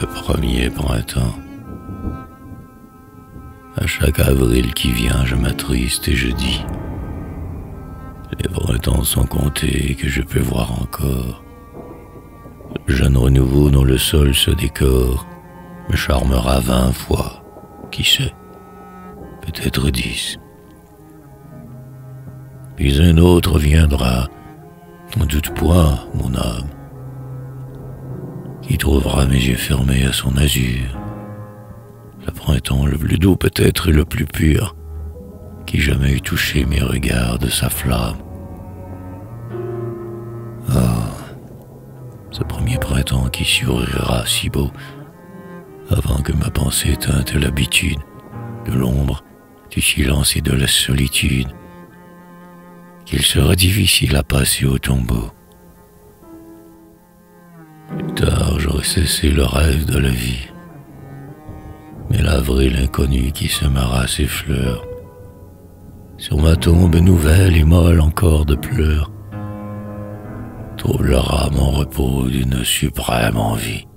le premier printemps. À chaque avril qui vient, je m'attriste et je dis Les printemps sont comptés que je peux voir encore. Le jeune renouveau dont le sol se décore me charmera vingt fois, qui sait, peut-être dix. Puis un autre viendra, n'en doute point, mon âme, qui trouvera mes yeux fermés à son azur. Le printemps le plus doux peut-être et le plus pur, qui jamais eût touché mes regards de sa flamme. Ah, ce premier printemps qui sourira si beau, avant que ma pensée teinte l'habitude de l'ombre, du silence et de la solitude, qu'il sera difficile à passer au tombeau. J'aurais cessé le rêve de la vie. Mais l'avril inconnu qui semera ses fleurs, sur ma tombe nouvelle et molle encore de pleurs, troublera mon repos d'une suprême envie.